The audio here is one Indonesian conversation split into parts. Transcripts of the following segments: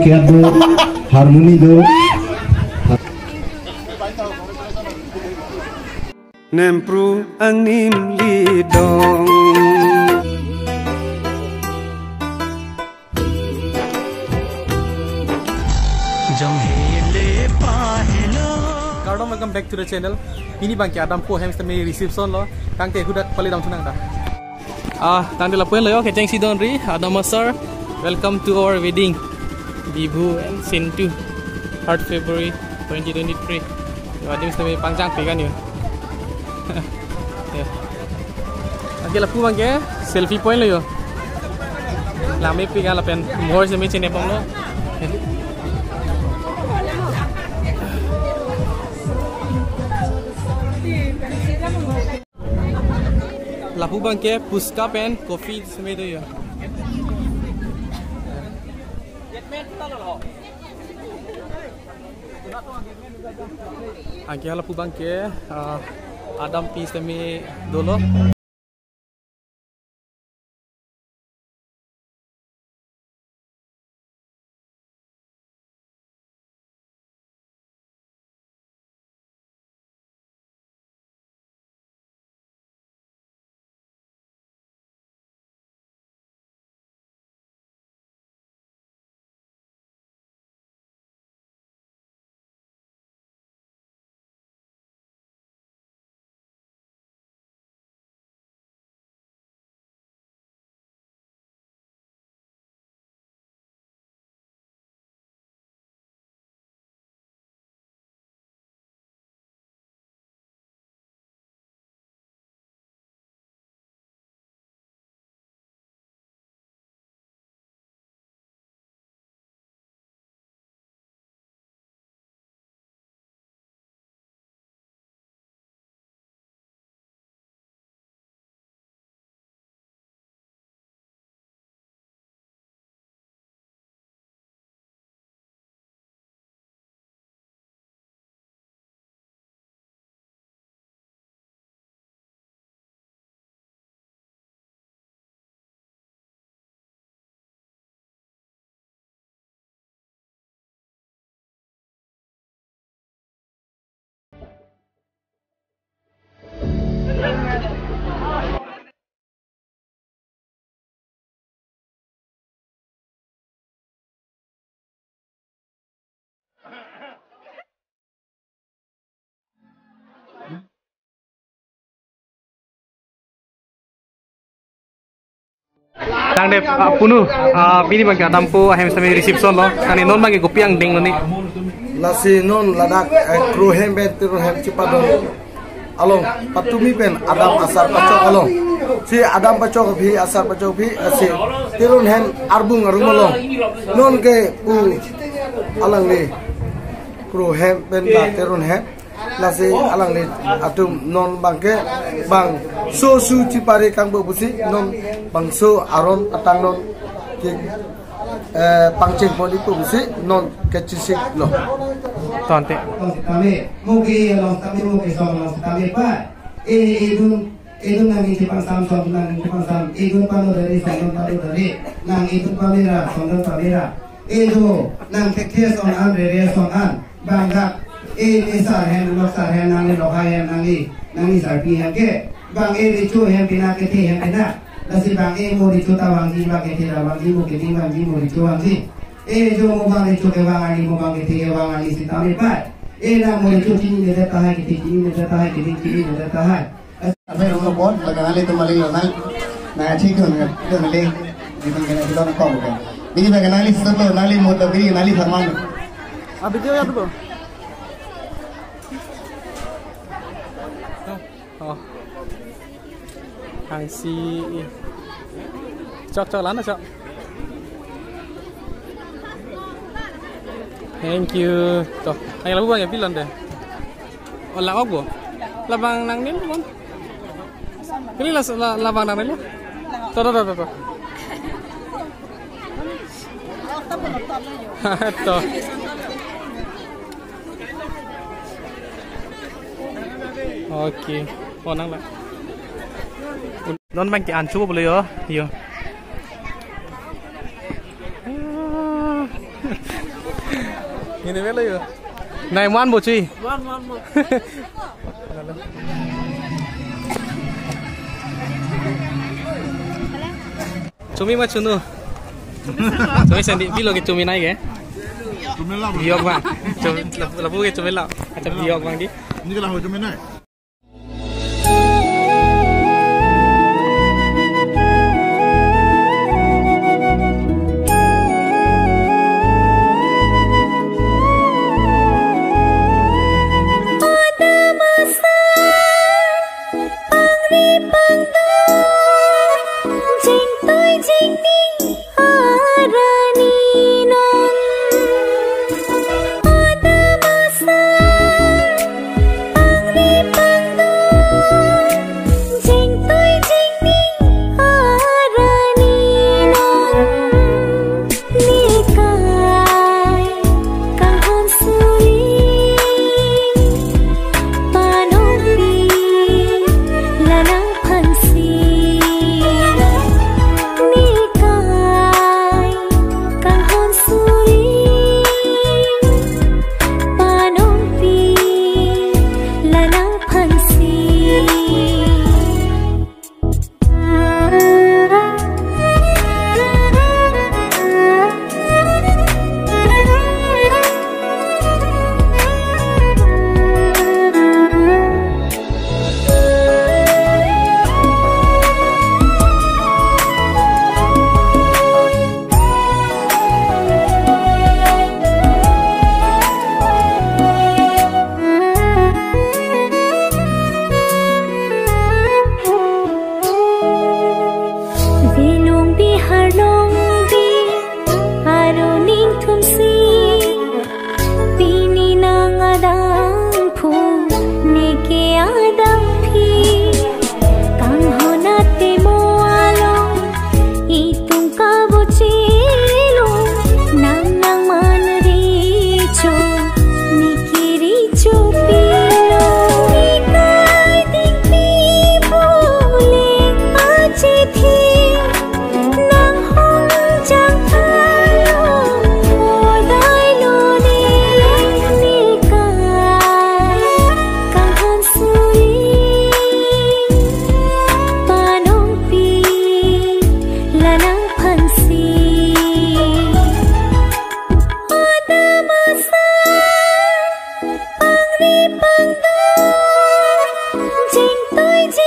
kiat do harmoni do Nempru lidong Kardom welcome back to the channel. Ini bang adam po hem me reception lo. Tang te hudat pali dam tunang ta. Ah, tang de la puen lo yo ke cheng si don ri. Adam sir. Welcome to our wedding. Bibu and Sintu. 3rd February 2023. Yo adim sta me pangjang pe kan. Ya. Agi la pu bang ke selfie point lo yo. La me pi ga la pen. More se me chene pong lo. Lapu bang ke puska pen kopi semai tu ya. Angkia lapu bang ke Adam pi semai dolo. Tang de punu bini bang Adam po hem semai reception lo. Kani non bang kopi ang ding lo ni. nasi non ladak kru hem ben tiru hem cipadon along patumi pen adam asar pacok along. Si adam pacok bhi asar pacok bhi si tirun hem arbung arum along. Non ke pu alang ni. Kru hem ben tirun hem nasi alang ni. Atum non bangke bang so su cipare kang bu busi non bang so aron atang non. Ke pangcing pon itu busi non kecisik lo. Tonte. kami mugi long kami mugi so long kami pa e idun idun nang iti pang sam so nang iti pang sam. Idun pano dari sangon pano dari. Nang idun pamira sangon pamira idu nang kekhe song an re re song an. Bangga A ni sa hen lok sa hen nang ni lok ha hen nang ni nang ni sa pi hen ke bang A ni chu hen pina ke thi hen pina la si bang A mo ni chu ta bang ni bang ke thi la bang ni mo ke ni bang ni mo ni chu bang ni A chu mo bang ni chu ke bang ani mo bang ke thi ke bang ani si ta me pa A na mo ni chu chi ni ne रहता है कि chi ni ne रहता है कि chi ni ne रहता है अबे हम बहुत लगाना ले तुम्हारे लगाना ना ठीक है ना तो ले जीवन के ना जीवन का हो गया नहीं मैं नाली सब नाली मोटबरी नाली फरमान अब जो यार Hang si. Chok chok lana chok. Thank you. Tuh, ay labu bang ya bilang deh. Oh, ako. Labang nang nil mon. Ini lah la, labang nang nil. Tuh, tuh, tuh, tuh. tuh. Oke. Oh, nang lah. Non bang ki an coba boleh yo. Yo. ini melo yo nai man bo cuy Wan wan wan. cumi mah cunu cumi sendi bilo ke cumi naik ya biok bang cumi lapu ke cumi lah macam biok bang di Ini kalau hujung mana?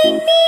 Bring me.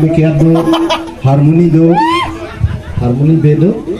Bikiat do, harmoni do, harmoni bedo.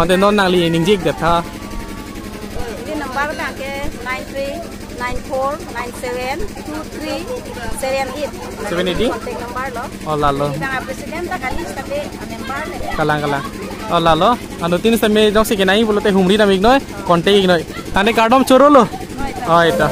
on the non ali ning jig that ha ni number ta ke 93 94 97 23 78 70 number lo ola lo kalang kala ola lo ando tin se me jong se ke nai bolote humri namig noy contact ignoy tane cardom chorolo oi ta